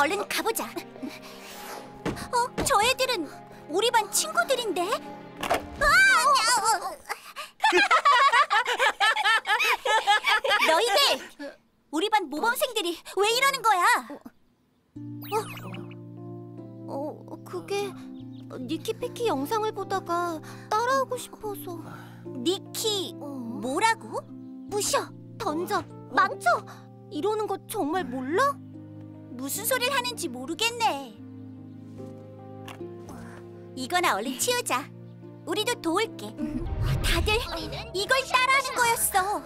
얼른 가보자. 어, 저 애들은 우리 반 친구들인데? 어, 어. 너희들! 우리 반 모범생들이 왜 이러는 거야? 어? 어, 그게 니키패키 영상을 보다가 따라하고 싶어서 니키 어. 뭐라고? 부셔! 던져! 망쳐! 이러는 거 정말 몰라? 무슨 소리를 하는지 모르겠네. 이거나 얼른 치우자. 우리도 도울게. 다들 이걸 따라하는 거였어.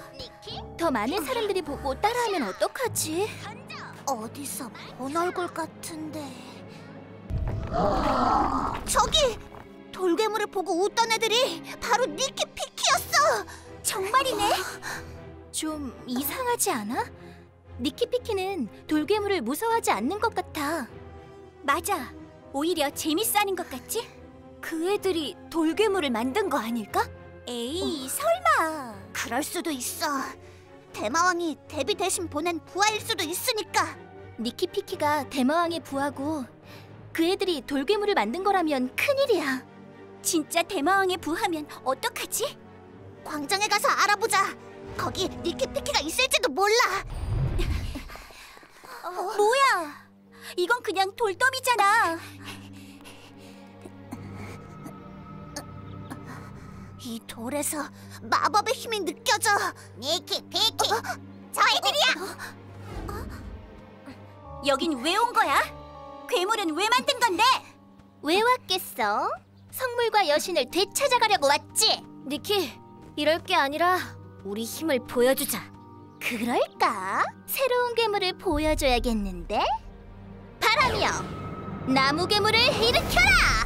더 많은 사람들이 보고 따라하면 어떡하지? 어디서 본 얼굴 같은데. 저기 돌괴물을 보고 웃던 애들이 바로 니키 피키였어. 정말이네. 좀 이상하지 않아? 니키피키는 돌괴물을 무서워하지 않는 것 같아. 맞아. 오히려 재밌어하는 것 같지? 그 애들이 돌괴물을 만든 거 아닐까? 에이, 설마. 그럴 수도 있어. 대마왕이 데뷔 대신 보낸 부하일 수도 있으니까. 니키피키가 대마왕의 부하고 그 애들이 돌괴물을 만든 거라면 큰일이야. 진짜 대마왕의 부하면 어떡하지? 광장에 가서 알아보자. 거기 니키피키가 있을지도 몰라. 뭐야? 이건 그냥 돌더미잖아. 이 돌에서 마법의 힘이 느껴져. 니키 피키, 저희들이야. 여긴 왜 온 거야? 괴물은 왜 만든 건데? 왜 왔겠어? 성물과 여신을 되찾아가려고 왔지? 니키, 이럴 게 아니라 우리 힘을 보여주자. 그럴까? 새로운 괴물을 보여줘야겠는데? 바람이여, 나무 괴물을 일으켜라!